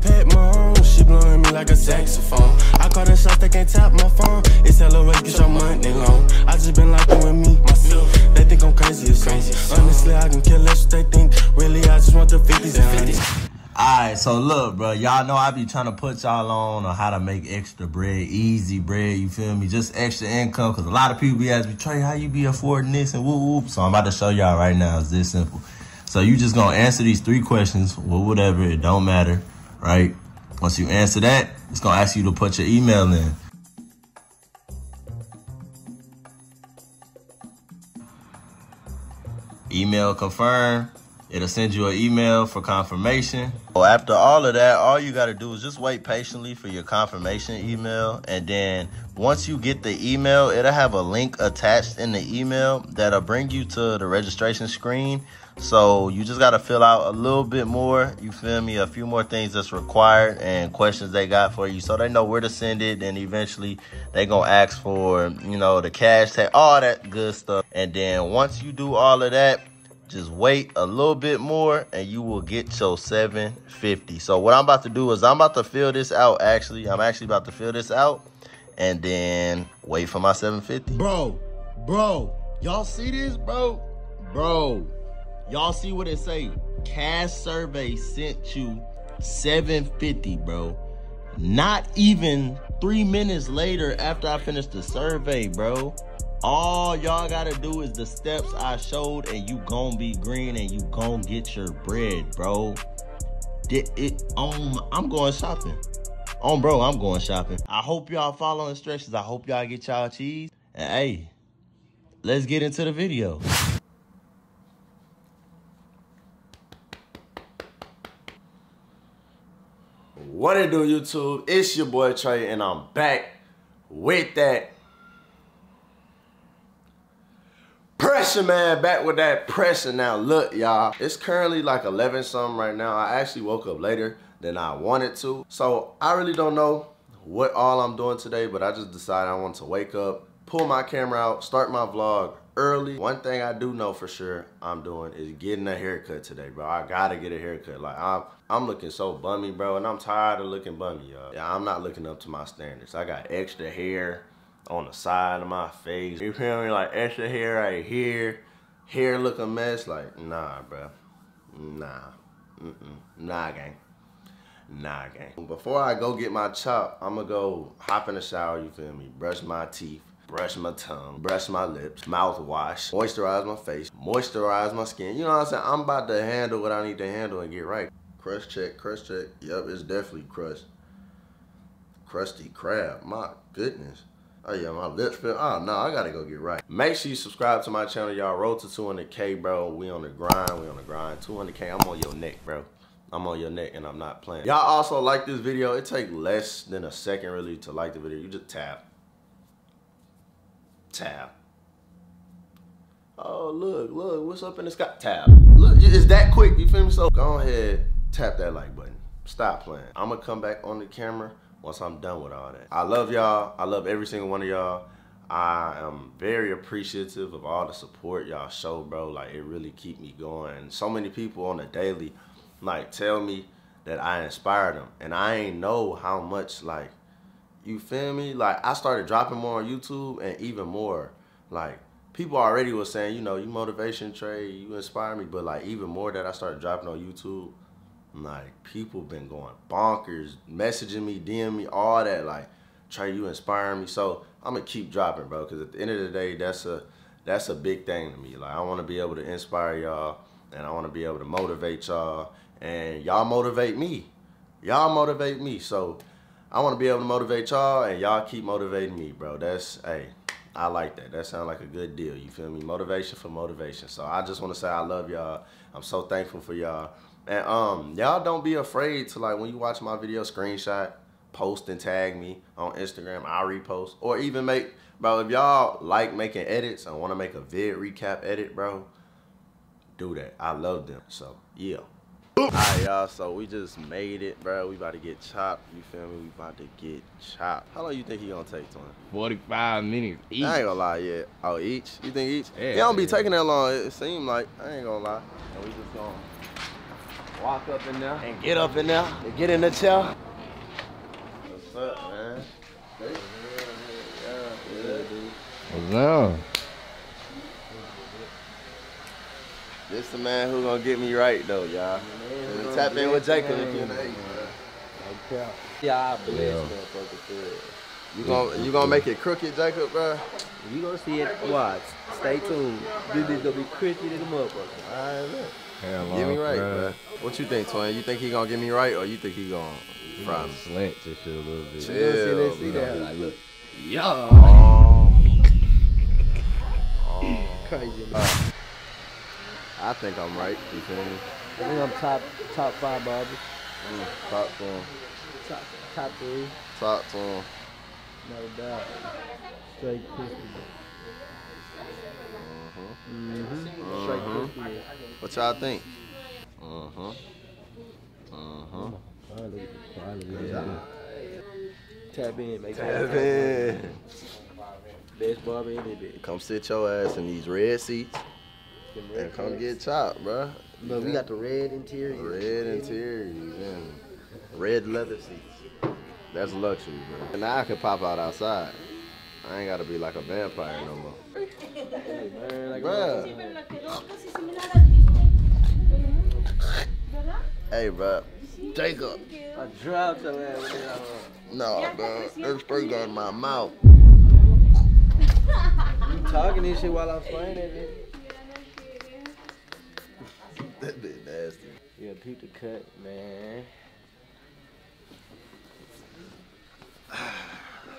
Pat Mahomes, she blowing me like a saxophone. I call the shots, they can't tap my phone. It's hella way, get your money long. I just been like with me, myself. They think I'm crazy as crazy. Honestly, I can kill what they think. Really, I just want the 50s and 50s. Alright, so look, bro, y'all know I be trying to put y'all on on how to make extra bread, easy bread, you feel me? Just extra income, because a lot of people be asking me, Trey, how you be affording this and whoop whoop. So I'm about to show y'all right now. It's this simple. So you just gonna answer these three questions, well, whatever, it don't matter, right? Once you answer that, it's gonna ask you to put your email in. Email confirm. It'll send you an email for confirmation. So after all of that, all you gotta do is just wait patiently for your confirmation email. And then once you get the email, it'll have a link attached in the email that'll bring you to the registration screen. So you just gotta fill out a little bit more, you feel me, a few more things that's required and questions they got for you so they know where to send it and eventually they gonna ask for, you know, the cash tag, all that good stuff. And then once you do all of that, just wait a little bit more and you will get your 750 so what i'm about to do is i'm about to fill this out actually. I'm actually about to fill this out and then wait for my 750 bro bro y'all see this bro? Bro y'all see what it say cash survey sent you 750 bro not even three minutes later after i finished the survey bro all y'all gotta do is the steps I showed, and you gon' be green, and you gon' get your bread, bro. It, it, um, I'm going shopping. On bro, I'm going shopping. I hope y'all following instructions. I hope y'all get y'all cheese. And hey, let's get into the video. What it do, YouTube? It's your boy Trey, and I'm back with that Pressure man back with that pressure now. Look, y'all, it's currently like 11 something right now. I actually woke up later than I wanted to. So I really don't know what all I'm doing today, but I just decided I want to wake up, pull my camera out, start my vlog early. One thing I do know for sure I'm doing is getting a haircut today, bro. I gotta get a haircut. Like I'm, I'm looking so bummy, bro, and I'm tired of looking bummy, y'all. Yeah, I'm not looking up to my standards. I got extra hair on the side of my face. You feel me? Like extra hair right here. Hair look a mess. Like, nah, bro. Nah. Mm-mm. Nah, gang. Nah, gang. Before I go get my chop, I'm gonna go hop in the shower, you feel me? Brush my teeth, brush my tongue, brush my lips, mouthwash, moisturize my face, moisturize my skin. You know what I'm saying? I'm about to handle what I need to handle and get right. Crust check, crust check. Yep, it's definitely crust. Crusty crab. My goodness. Oh yeah, my lips feel, oh no, I gotta go get right. Make sure you subscribe to my channel, y'all. Road to 200K, bro. We on the grind, we on the grind. 200K, I'm on your neck, bro. I'm on your neck and I'm not playing. Y'all also like this video. It take less than a second really to like the video. You just tap. Tap. Oh, look, look, what's up in the sky? Tap. Look, it's that quick, you feel me? So go ahead, tap that like button. Stop playing. I'm gonna come back on the camera once I'm done with all that. I love y'all. I love every single one of y'all. I am very appreciative of all the support y'all show, bro. Like it really keep me going. So many people on the daily like tell me that I inspired them. And I ain't know how much like you feel me? Like I started dropping more on YouTube and even more like people already was saying, you know, you motivation Trey, you inspire me, but like even more that I started dropping on YouTube like people been going bonkers, messaging me, DM me, all that. Like, Trey, you inspire me. So I'm gonna keep dropping, bro. Cause at the end of the day, that's a that's a big thing to me. Like I want to be able to inspire y'all, and I want to be able to motivate y'all, and y'all motivate me. Y'all motivate me. So I want to be able to motivate y'all, and y'all keep motivating me, bro. That's hey. I like that. That sounds like a good deal. You feel me? Motivation for motivation. So I just want to say I love y'all. I'm so thankful for y'all. And um, y'all don't be afraid to like when you watch my video, screenshot, post and tag me on Instagram. I'll repost or even make, bro. If y'all like making edits and want to make a vid recap edit, bro, do that. I love them. So yeah. Alright, y'all, so we just made it, bro. We about to get chopped. You feel me? We about to get chopped. How long you think he gonna take, Tony? 45 minutes each. I ain't gonna lie, yeah. Oh, each? You think each? Yeah. He don't be taking that long. It seemed like. I ain't gonna lie. And we just gonna Walk up in there. and get up in there and get in the chair. What's up, man? What's up? This the man who gonna get me right though, y'all. And tap in with Jacob if you know. Yeah, I bless Yeah. motherfucker for. You gonna you gonna make it crooked, Jacob, bro? You gonna see it. Watch. Stay tuned. This is gonna be cricket in the motherfucker. Alright, look. Hell Get me right, bro. bro. What you think, Twin? You think he gonna get me right, or you think he gonna fry me? Slant this shit a little bit. Chill, Let's see, let's see that. Like, look. Oh, Crazy. Man. I think I'm right. You feel me? I think I'm top top five barbers. Mm, talk to. Top top three. Top to him. No doubt. Straight crispy. Mm-hmm. Straight Mhm. crispy. What y'all think? Uh-huh. Uh-huh. Finally, finally, yeah. Tap in, make Tap that in. Best barber in it, bitch. Come sit your ass in these red seats red and come cups. get chopped, bruh. Look, we got the red interior. Red interiors and red leather seats. That's luxury, bro. And now I can pop out outside. I ain't gotta be like a vampire no more. Man, like Bruh. Hey, bro. Jacob. I dropped your ass with that. No, bro. Spray got in my mouth. You talking this shit while I'm that bitch. That bit nasty. Yeah, peep the cut, man.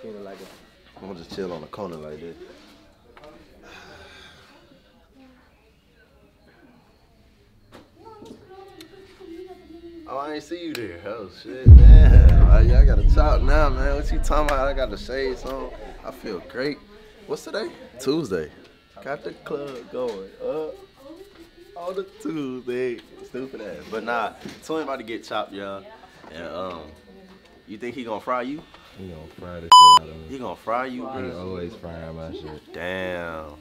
Feeling like a I'm gonna just chill on the corner like this. I ain't see you there. Oh shit, man. Right, y'all gotta talk now, man. What you talking about? I got the shades on. I feel great. What's today? Tuesday. Got the club going up on the Tuesday. Stupid ass. But nah, Twin about to get chopped, y'all. And um, you think he gonna fry you? He gonna fry the shit out of me. He gonna fry you, bro. He always frying my shit. Damn.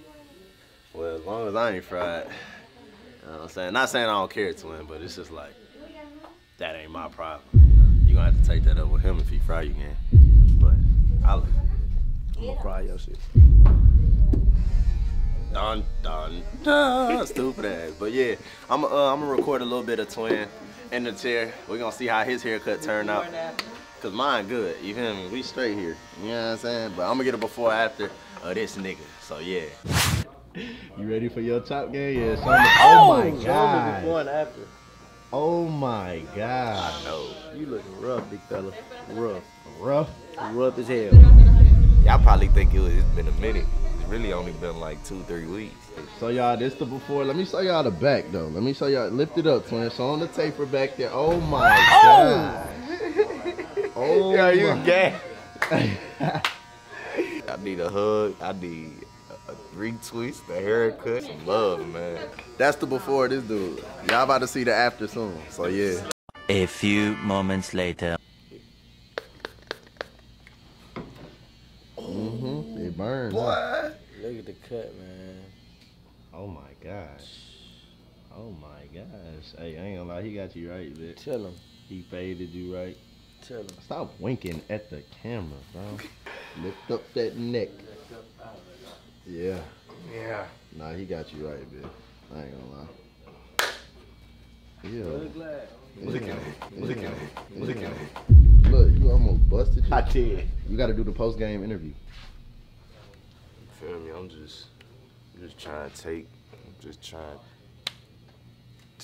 Well, as long as I ain't fried, you know what I'm saying? Not saying I don't care, twin, but it's just like, that ain't my problem. You gonna have to take that up with him if he fry you again. But I'll, I'm gonna fry your shit. dun, dun, dun, stupid ass. But yeah, I'm, uh, I'm gonna record a little bit of twin in the chair. We're gonna see how his haircut turn out. Cause mine good, you feel me? We straight here. You know what I'm saying? But I'm gonna get a before after of this nigga. So yeah. You ready for your chop game? Yeah, show me. Oh my Show me god. before and after. Oh my god. No. You looking rough, big fella. Rough. Rough. Rough as hell. Y'all probably think it was, it's been a minute. It's really only been like two, three weeks. So y'all, this the before. Let me show y'all the back though. Let me show y'all. Lift it up, twin. Show on the taper back there. Oh my oh! god. Oh Yeah, you my- gay. I need a hug. I need a, a retwist, haircut, some love, man. That's the before this dude. Y'all about to see the after soon. So yeah. A few moments later. Mm-hmm. It burns. huh? What? Look at the cut, man. Oh my gosh. Oh my gosh. Hey, I ain't gonna lie, he got you right, bitch. Tell him. He faded you right. Tell him. Stop winking at the camera, bro. Lift up that neck. Yeah. Yeah. Nah, he got you right, bitch. I ain't gonna lie. Yeah. Look glad. Look at it. Look at it. Look at it. Look, you almost busted you. I did. You gotta do the post game interview. You Feel me? I'm just, just trying to take, just trying to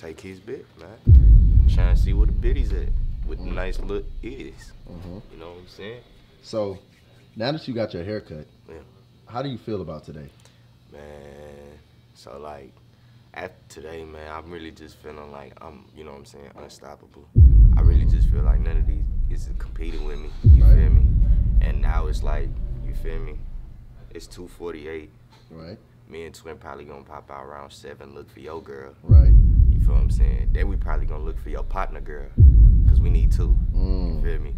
take his bit, man. Trying to see where the bitty's at, what the nice look is. Mhm. You know what I'm saying? So, now that you got your haircut, Yeah. how do you feel about today? Man, so like after today, man, I'm really just feeling like I'm, you know what I'm saying, unstoppable. I really just feel like none of these is competing with me. You Right. feel me? And now it's like, you feel me? It's 248. Right? Me and Twin probably gonna pop out around seven, look for your girl. Right. You feel what I'm saying? Then we probably gonna look for your partner girl. Cause we need two. You Mm. feel me?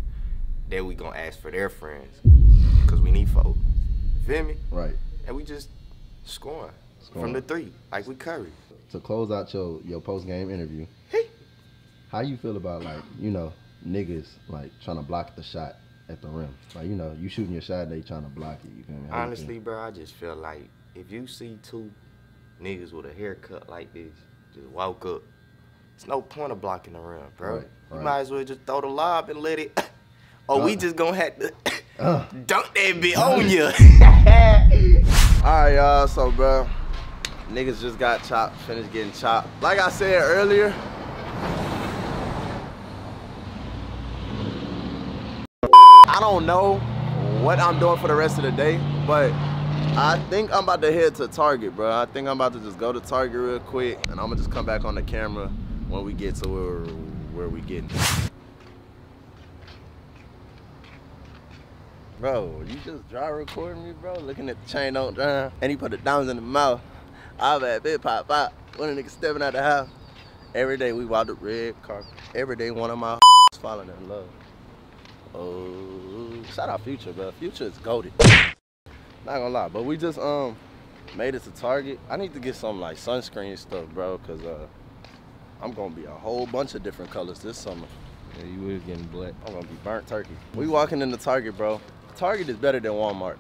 Then we gonna ask for their friends. Cause we need four. You Feel me? Right. And we just scoring, Scoring. from the three, like we Curry. To close out your, your post game interview, hey. How you feel about like you know niggas like trying to block the shot at the rim? Like you know you shooting your shot, they trying to block it. You feel me? How Honestly, bro, I just feel like if you see two niggas with a haircut like this, just walk up. It's no point of blocking the rim, bro. Right, You might as well just throw the lob and let it. or we Uh. just gonna have to Uh. dunk that bit on you. All right, y'all. So, bro, niggas just got chopped, finished getting chopped. Like I said earlier, I don't know what I'm doing for the rest of the day, but I think I'm about to head to Target, bro. I think I'm about to just go to Target real quick, and I'm gonna just come back on the camera when we get to where where we getting. Bro, you just dry recording me, bro. Looking at the chain don't drown. And he put the diamonds in the mouth. I bet bit pop pop. One of the niggas stepping out the house. Every day we walk the red carpet. Every day one of my falling in love. Oh, shout out Future, bro. Future is goaded. Not gonna lie, but we just um made it to Target. I need to get some like sunscreen stuff, bro, cause uh I'm gonna be a whole bunch of different colors this summer. Yeah, you was getting black. I'm gonna be burnt turkey. We walking into Target, bro. Target is better than Walmart.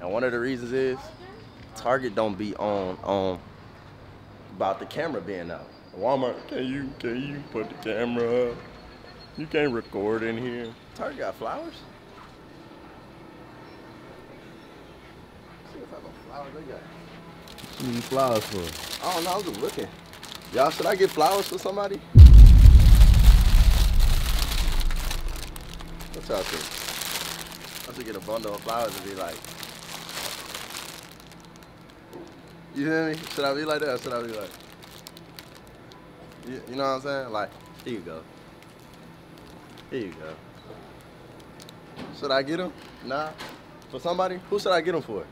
And one of the reasons is Target don't be on on about the camera being out. Walmart, can you can you put the camera up? You can't record in here. Target got flowers? See what type of flowers they got. What you need flowers for? I don't know, I was just looking. Y'all, should I get flowers for somebody? What y'all think? I should get a bundle of flowers and be like, you hear me? Should I be like that or should I be like, you, you know what I'm saying? Like, here you go. Here you go. Should I get them? Nah. For somebody? Who should I get them for?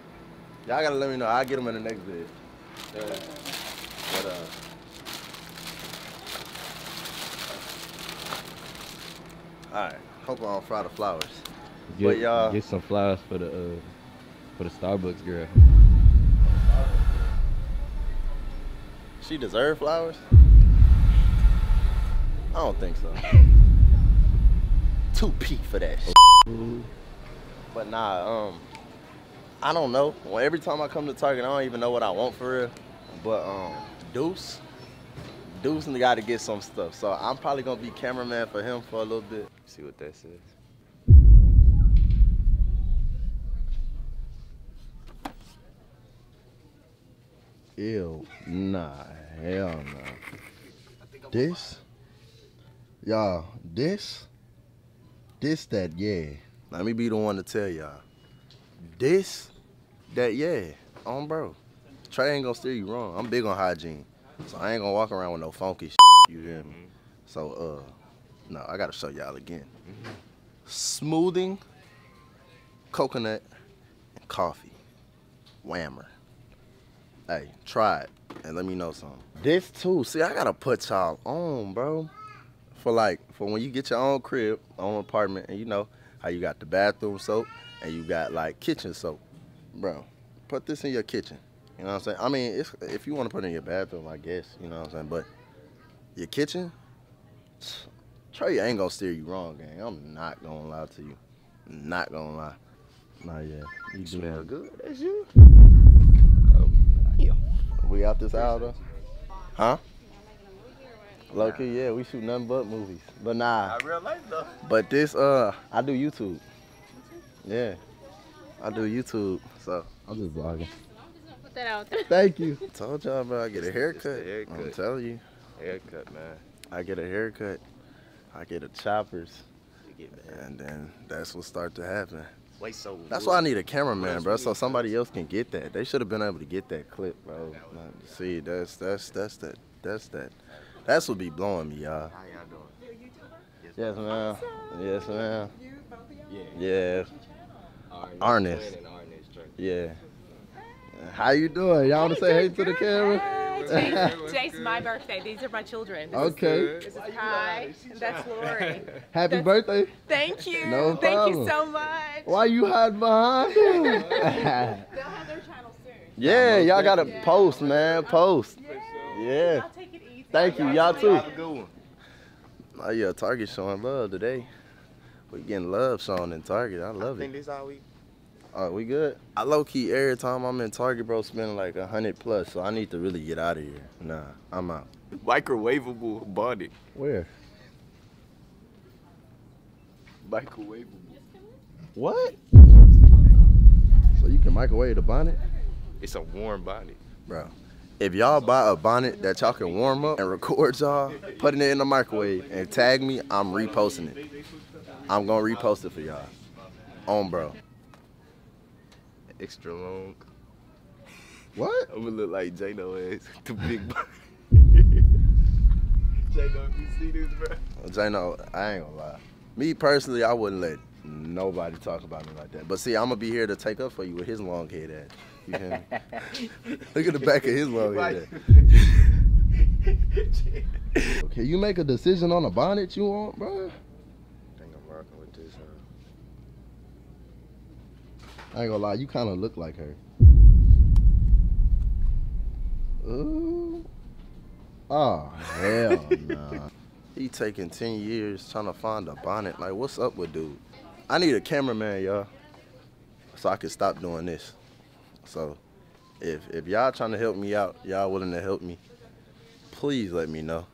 Y'all gotta let me know. I'll get them in the next vid. Yeah. But, uh, Alright, hope I don't fry the flowers. Get, But y'all- get some flowers for the uh, for the Starbucks girl. She deserve flowers? I don't think so. Too peak for that shit. But nah, um, I don't know. Well, every time I come to Target, I don't even know what I want for real. But um, Deuce, Deuce got to get some stuff. So I'm probably gonna be cameraman for him for a little bit. See what that says. Ew, nah, hell no. This, y'all, this, this that yeah. Let me be the one to tell y'all. This, that yeah, on bro. Trey ain't gonna steer you wrong. I'm big on hygiene. So I ain't gonna walk around with no funky shit, you hear me? So uh no, I gotta show y'all again. Smoothing, coconut, and coffee. Whammer. Hey, try it and let me know something. This too, see I gotta put y'all on, bro. For like for when you get your own crib, own apartment, and you know how you got the bathroom soap and you got like kitchen soap. Bro, put this in your kitchen. You know what I'm saying? I mean, it's, if you want to put it in your bathroom, I guess, you know what I'm saying? But your kitchen, Trey ain't gonna steer you wrong, gang. I'm not gonna lie to you. Not gonna lie. Nah, yeah. You Smell good. That's you. We out this hour though? Huh? Low key, yeah, we shoot nothing but movies. But nah. real life though. But this, uh, I do YouTube. Yeah. I do YouTube. So I'm just vlogging. Put that out there. Thank you. told y'all, bro, I get a haircut. It's the haircut. I'm telling you. Haircut, man. I get a haircut. I get a choppers. You get. And then that's what start to happen. Wait, so That's what- why I need a cameraman, bro, so somebody else can get that. They should have been able to get that clip, bro. Like, See, that's that's that's that that's that. That's what be blowing me, y'all. How y'all doing? Yes, ma'am. Yes, ma'am. Yeah. Yeah, Arnest. Arnest. Twin and Arnest, Trey. yeah. How you doing? Y'all want to say hey to the camera? Today's, today's my birthday. These are my children. This Okay. Is, this is Kai, and that's Lori. Happy That's- birthday. Thank you. No Thank problem. you so much. Why you hide behind him? They'll have their channel soon. Yeah, y'all gotta Yeah. post, man. Post. Yeah. I'll take it easy. Thank you. Y'all too. Have a good one. Oh yeah, Target showing love today. We getting love shown in Target. I love I think it. this all we. Oh, we good? I low key every time I'm in Target, bro, spending like a hundred plus. So I need to really get out of here. Nah, I'm out. Microwavable bonnet. Where? Microwavable. What? So you can microwave the bonnet, It's a warm bonnet. bro. If y'all buy a bonnet that y'all can warm up and record y'all, putting it in the microwave and tag me, I'm reposting it. I'm gonna repost it for y'all. On bro. Extra long. What? I'm gonna look like J-Lo ass. The big. J-Lo, if you see this, bro. Jano, I ain't gonna lie. Me personally, I wouldn't let nobody talk about me like that. But see, I'm gonna be here to take up for you with his long head ass. You hear me? Look at the back of his long head ass. Can you make a decision on a bonnet you want, bro? I think I'm rocking with this, huh? I ain't gonna lie, you kind of look like her. Ooh. Oh, hell nah. He taking 10 years trying to find a bonnet. Like, what's up with dude? I need a cameraman, y'all. So I can stop doing this. So, if if y'all trying to help me out, y'all willing to help me, please let me know.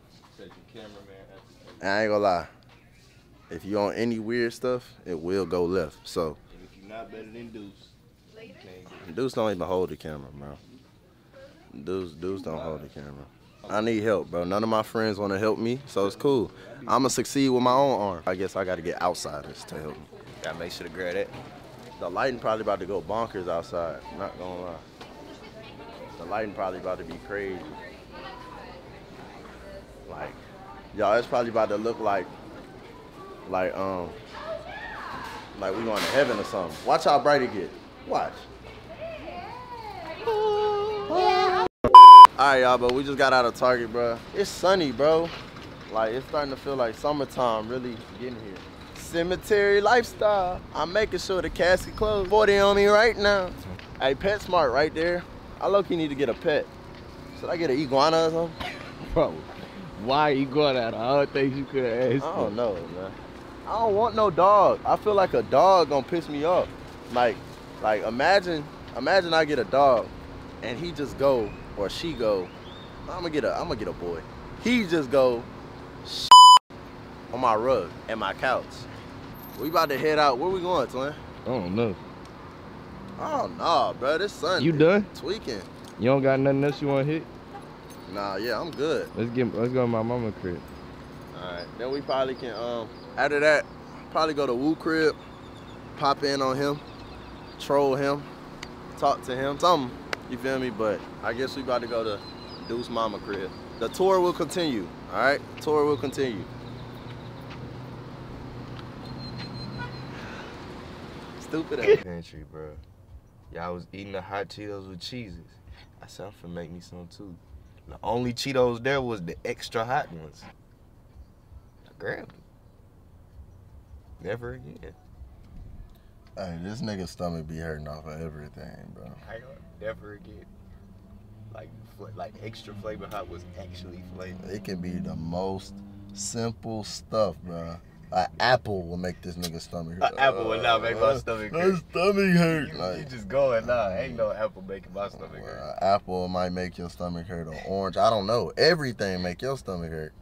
I ain't gonna lie. If you on any weird stuff, it will go left. So, not better than Deuce, you don't even hold the camera, bro. Deuce, dudes don't hold the camera. I need help, bro. None of my friends want to help me, so it's cool. I'ma succeed with my own arm. I guess I got to get outsiders to help me. Gotta make sure to grab that. The lighting probably about to go bonkers outside. Not gonna lie. The lighting probably about to be crazy. Like, y'all, it's probably about to look like, like um, like we going to heaven or something. Watch how bright it get. Watch. All right, y'all, but we just got out of Target, bro. It's sunny, bro. Like, it's starting to feel like summertime really getting here. Cemetery lifestyle. I'm making sure the casket closed. 40 on me right now. Hey, PetSmart right there. I low-key need to get a pet. Should I get an iguana or something? Bro, why you going out of all things you could asked I don't know, man. I don't want no dog. I feel like a dog gonna piss me off. Like, like imagine, imagine I get a dog, and he just go or she go. I'm gonna get a, I'm gonna get a boy. He just go on my rug and my couch. We about to head out. Where we going, twin? I don't know. Oh no, bro. This sun. You done? Tweaking. You don't got nothing else you want to hit? Nah, yeah, I'm good. Let's get let's go to my mama crib. All right. Then we probably can um after that probably go to Woo crib, pop in on him, troll him, talk to him, something. You feel me? But I guess we about to go to Deuce Mama crib. The tour will continue. All right. Tour will continue. Stupid ass. Pantry, bro. Y'all was eating the hot Cheetos with cheeses. I said, I'm finna make me some too. The only Cheetos there was the extra hot ones. I grabbed them. Never again. Hey, this nigga's stomach be hurting off of everything, bro. I don't never again. Like, fl- like extra flavor hot was actually flavor. It can be the most simple stuff, bro. An apple will make this nigga stomach hurt. An apple will not make my stomach hurt. My stomach hurt. You, Like, you just going nah. Ain't no apple making my stomach hurt. Uh, apple might make your stomach hurt or orange. I don't know. Everything make your stomach hurt.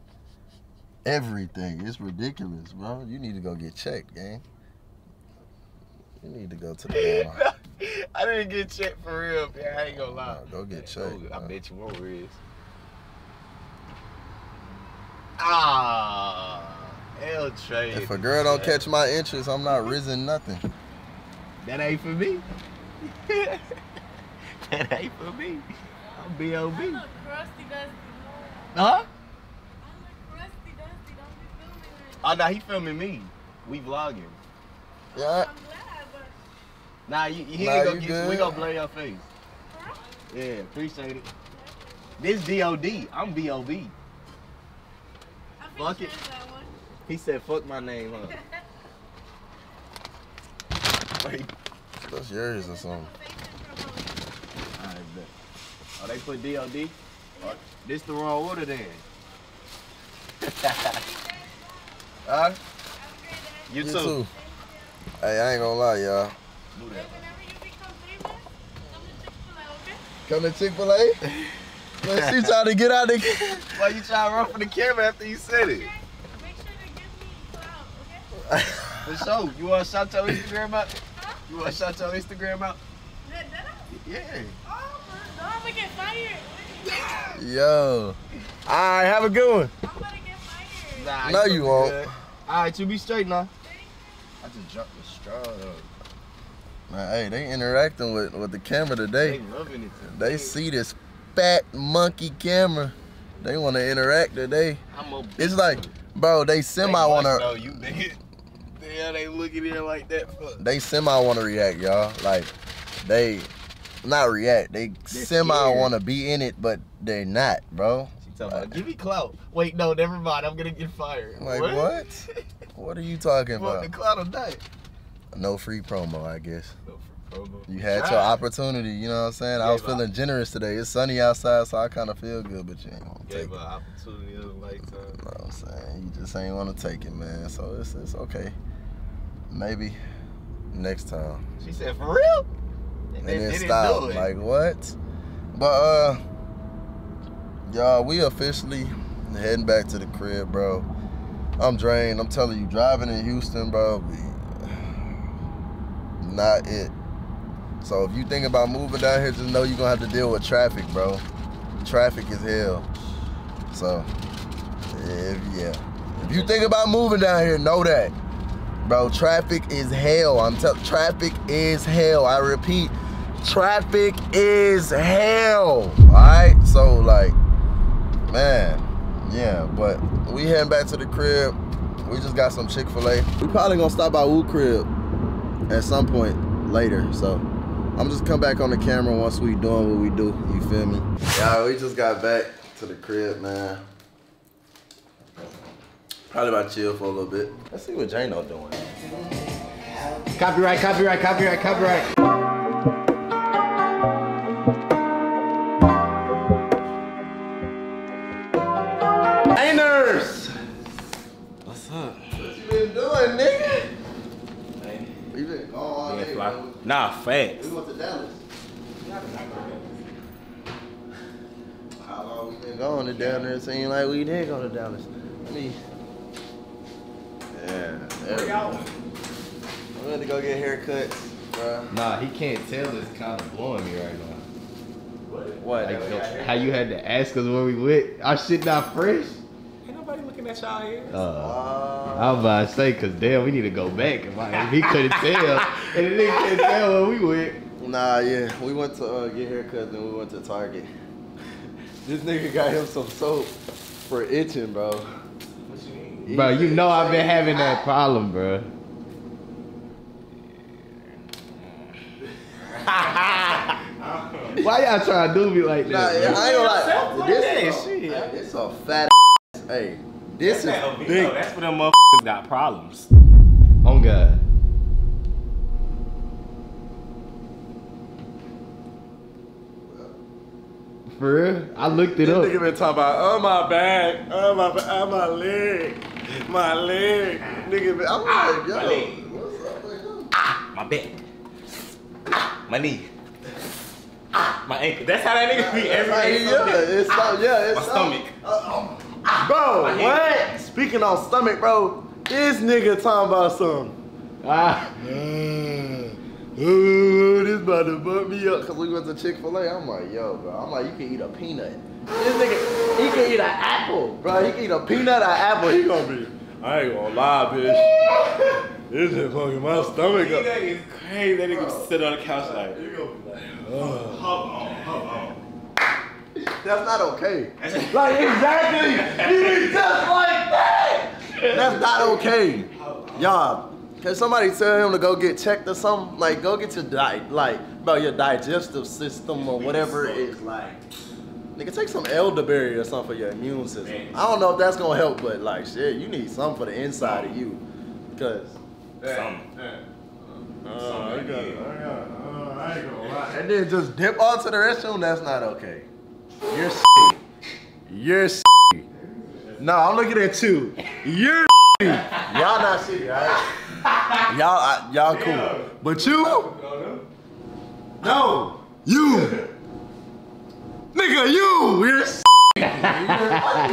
Everything. It's ridiculous, bro. You need to go get checked, gang. You need to go to the damn. I didn't get checked for real, man. I ain't gonna lie. go get checked. I bet you won't is. Ah, L trade. If a girl don't catch my interest, I'm not risen nothing. that ain't for me. that ain't for me. I'm B.O.B. Huh? Crusty Dusty. Don't be filming me. Oh, nah, he filming me. We vlogging. Yeah. I'm glad, but Nah, you, he Nah, ain't gonna you get We good. gonna blur your face. Yeah, appreciate it. This D.O.D. I'm B.O.B. Fuck it. finished that one. He said, fuck my name, huh? Wait. That's yours or something. Alright, bet. Oh, they put DOD? Oh, this the wrong order then. Huh? You, You too. too. Hey, I ain't gonna lie, y'all. Come to Chick Fil A. Man, she trying to get out of the. Why you trying to run for the camera after you said it? For sure. You want to shout your Instagram out? You want to shout your Instagram out? Yeah. Oh, no, I'm gonna get fired. Yo. All right, have a good one. I'm gonna get fired. Nah, No, gonna you be won't. good. All right, you be straight now. I just jumped the straw. though. Man, hey, they interacting with, with the camera today. They loving it. They see this fat monkey camera. They want to interact today. I'm a It's like, bro, they semi want to. No, to. you nigga. The hell they looking at it like that for? They semi want to react, y'all. Like, they not react. They semi want to be in it, but they're not, bro. Talking give me clout. Wait, no, never mind. I'm gonna get fired. Like what? What are you talking about? the clout or not? No free promo, I guess. Promo. You had Try. your opportunity, you know what I'm saying? I was feeling generous today. It's sunny outside, so I kind of feel good, but you ain't gonna take Gave an opportunity of a lifetime. You know what I'm saying? You just ain't want to take it, man. So it's, it's okay. Maybe next time. She said, for real? And, And then didn't stop. Like what? But uh y'all, we officially heading back to the crib, bro. I'm drained. I'm telling you, driving in Houston, bro, not it. So if you think about moving down here, just know you're gonna have to deal with traffic, bro. Traffic is hell. So if yeah. If you think about moving down here, know that. Bro, traffic is hell. I'm telling traffic is hell. I repeat, traffic is hell. Alright? So like, man, yeah, but we heading back to the crib. We just got some Chick-fil-A. We probably gonna stop by Woo Crib at some point later. So I'm just come back on the camera once we doing what we do. You feel me? Yeah, we just got back to the crib, man. Probably about chill for a little bit. Let's see what Jano doing. Copyright, copyright, copyright, copyright. Facts. We went to Dallas. How long we been going to down there? It seemed like we did go to Dallas. Let me. Yeah. There we go. We went to go get haircuts, bro. Nah, he can't tell. It's kind of blowing me right now. What? Like, how you had to ask us where we went? Our shit not fresh? Ain't nobody looking at y'all here. Uh, I was about to say, cause damn, we need to go back. If, I, if he couldn't tell, and the nigga couldn't tell where we went. Nah, yeah. We went to uh, get haircuts and we went to Target. This nigga got him some soap for itching, bro. What you mean? Bro, you know I've been having that problem, bro. Why y'all trying to do me like Nah, that? yeah. I ain't gonna Yourself lie. like This, that, is shit. a, this a fat ass. Hey, this That's is that big. big. That's where them motherfuckers got problems. Oh God. For real? I looked it This up. nigga been talking about, oh my back, oh my back, oh my leg, my leg. Nigga been, I'm ah, like, yo, my leg, what's up with ah, my back, ah, my knee, ah, my ankle. That's how that nigga be every Like, yeah, it's so, yeah, it's My so- stomach. Uh, bro, what? Speaking on stomach, bro, this nigga talking about something. Ah, Ooh, this about to bump me up. Cause we went to Chick-fil-A. I'm like, yo, bro. I'm like, you can eat a peanut. This nigga, he can eat an apple, bro. He can eat a peanut or apple. He gonna be. I ain't gonna lie, bitch. This is fucking my stomach up. That is crazy. That nigga sit on the couch like, You gonna be like, oh. hop on, hop on. That's not okay. like exactly. He be just like that. That's not okay. Y'all, can somebody tell him to go get checked or something? Like go get your diet, like bro, your digestive system or whatever it is. Like, nigga, take some elderberry or something for your immune system. I don't know if that's gonna help, but like shit, you need something for the inside of you, cause. Something. Uh, I got, I got, uh, I ain't gonna lie. And then just dip onto the restroom, that's not okay. You're s***. You're s***. No, I'm looking at you. You're Y'all not shitty? Y'all, y'all cool. But you, no, you, nigga, you, you're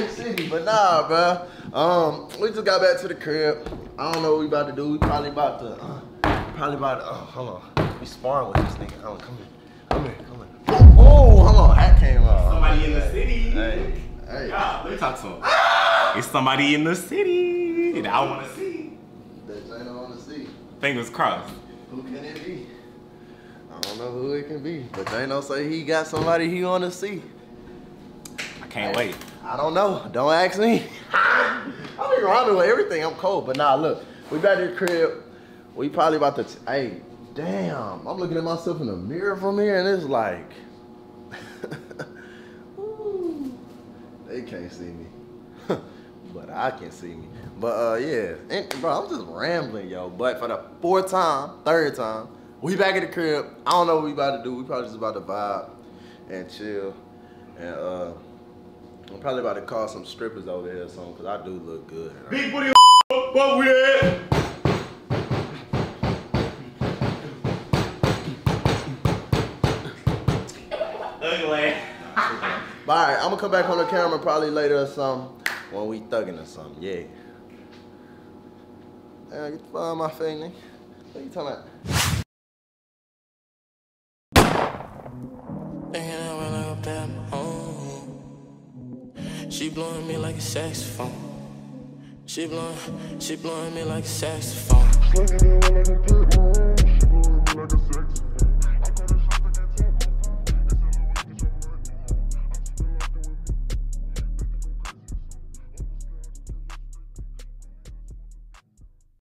city, but nah, bro. Um, we just got back to the crib. I don't know what we about to do. We probably about to, uh, probably about to. Uh, hold on. We sparring with this nigga. Hold on, come here, come here. Hold on, hat came out. Somebody in the city. Hey, hey. Yeah, let me talk to him. Ah! It's somebody in the city that I want to see. That Jane want to see. Fingers crossed. Who can it be? I don't know who it can be, but Jano say he got somebody he want to see. I can't wait. I don't know. Don't ask me. I be rhyming with everything. I'm cold, but nah. Look, we back at the crib. We probably about to. T- hey, damn! I'm looking at myself in the mirror from here, and it's like, Ooh, they can't see me, but I can see me. But uh, yeah, and bro, I'm just rambling, yo. But for the fourth time, third time, we back at the crib. I don't know what we about to do. We probably just about to vibe and chill, and uh. I'm probably about to call some strippers over here or something, because I do look good. Big booty, what we? Ugly. But all right, I'm gonna come back on the camera probably later or something when we thugging or something. Yeah. Yeah, get the fuck out of my face, nigga. What you talking about? Thinking I run like a bad home. She blowing me like a saxophone. She blowing, she blowing me like a saxophone.